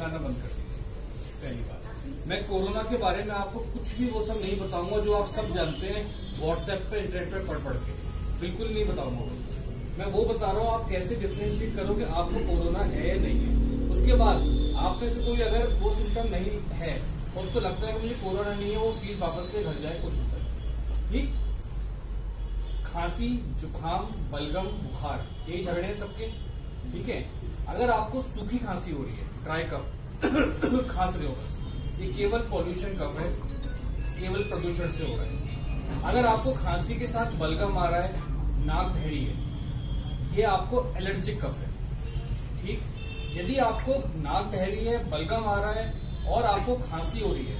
लगाना बंद कर दीजिए पहली बात। मैं कोरोना के बारे में आपको कुछ भी वो सब नहीं बताऊँगा, जो आप सब जानते हैं व्हाट्सएप पे इंटरनेट पे पढ़ पढ़ के। बिल्कुल नहीं बताऊँगा वो मैं वो बता रहा हूँ, आप कैसे डिफ्रेंशिएट करोगे आपको कोरोना है या नहीं है। उसके बाद, आप में से कोई अगर वो सिम्टम नहीं है और उसको लगता है कि मुझे कोरोना नहीं है, वो फील वापस ले घर जाए, कुछ होता है। ठीक? खांसी, जुकाम, बलगम, बुखार, यही झगड़े हैं सबके। ठीक है? अगर आपको सूखी खांसी हो रही है ड्राई कफ खांस रहे हो ये केवल पॉल्यूशन कफ है, केवल प्रदूषण से हो रहा है। अगर आपको खांसी के साथ बलगम आ रहा है, नाक बहरी है, ये आपको एलर्जिक कफ है। ठीक? यदि आपको नाक बहरी है, बलगम आ रहा है और आपको खांसी हो रही है,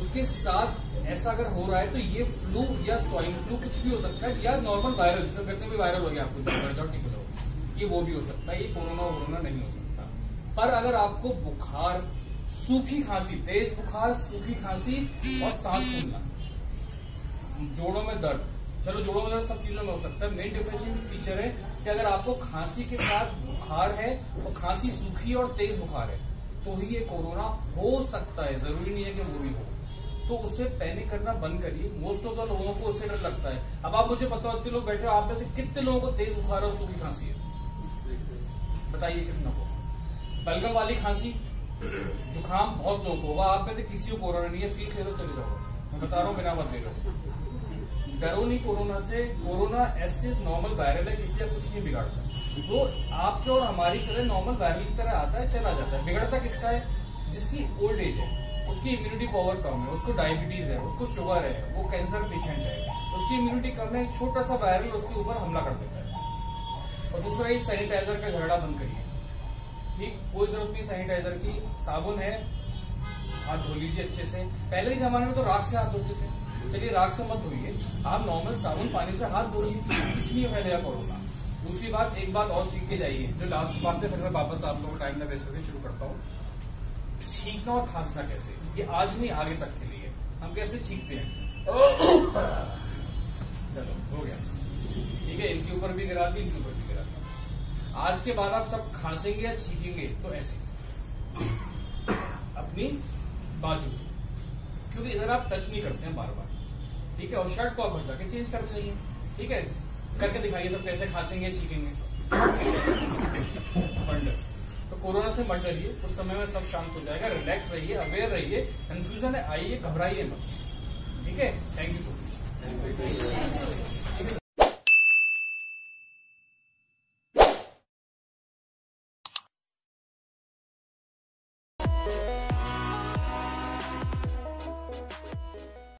उसके साथ ऐसा अगर हो रहा है तो ये फ्लू या स्वाइन फ्लू कुछ भी हो सकता है, या नॉर्मल वायरल जिसे कहते हैं वायरल हो गया आपको ये वो भी हो सकता है, ये कोरोना वोरोना नहीं हो सकता। पर अगर आपको बुखार, सूखी खांसी, तेज बुखार, सूखी खांसी और सांस फूलना जोड़ों में दर्द। चलो, जोड़ों में दर्द सब चीज़ों में हो सकता है। मेन डिफरेंशियल फीचर है कि अगर आपको खांसी के साथ बुखार है और खांसी सूखी और तेज बुखार है। तो ही ये कोरोना हो सकता है। ज़रूरी नहीं है कि वो भी हो। तो उसे पैनिक करना बंद करिए। मोस्ट ऑफ़ द लोगों को उससे डर लगता है। अब आप मुझे बताओ इतने लोग बैठे हो, आप में से कितने लोगों को तेज बुखार और सूखी खांसी है? बताइए कितना को। बलगम वाली खांसी, जुकाम बहुत लोग को होगा। आप में से किसी को कोरोना नहीं है, फ़ीस ले लो, चले जाओ। मैं बता रहा हूँ, बिना मत ले लो। डरो नहीं कोरोना से। कोरोना ऐसे नॉर्मल वायरल है, किसी का कुछ नहीं बिगाड़ता। वो आपके और हमारी तरह नॉर्मल वायरल की तरह आता है, चला जाता है। बिगड़ता किसका है? जिसकी ओल्ड एज है। उसकी इम्यूनिटी पावर कम है। उसको डायबिटीज़ है। उसको शुगर है। वो कैंसर पेशेंट है। उसकी इम्यूनिटी कम है। छोटा सा वायरल उसके ऊपर हमला कर देता है। और दूसरा, ये सैनिटाइजर का झगड़ा बंद करिए। ठीक कोई ज़रूरत नहीं सैनिटाइजर की साबुन है हाथ धो लीजिए अच्छे से। पहले के जमाने में तो राख से हाथ धोते थे। चलिए, राख से मत धोइए। आप नॉर्मल साबुन पानी से हाथ धोइए। कुछ नहीं फैलेगा कोरोना दूसरी बात, एक बात और सीख के जाइए। जो लास्ट बात फिर मैं वापस आप लोगों को टाइम ना वेस्ट करके शुरू करता हूँ। छींकना और खांसना कैसे? ये आज नहीं, आगे तक के लिए। हम कैसे छींकते हैं? चलो, हो गया। ठीक है, इनके ऊपर भी गिरा दी, इनके ऊपर आज के बाद आप सब खांसेंगे या छींकेंगे तो ऐसे। अपनी बाजू। क्योंकि इधर आप टच नहीं करते हैं बार बार ठीक है? और शर्ट को आप भर के चेंज कर देंगे ठीक है? करके दिखाइए सब कैसे खांसेंगे छींकेंगे तो कोरोना से मत डरिए। उस समय में सब शांत हो जाएगा रिलैक्स रहिए अवेयर रहिए। कंफ्यूजन है, आइए, घबराइए मत। ठीक है? Thank you so much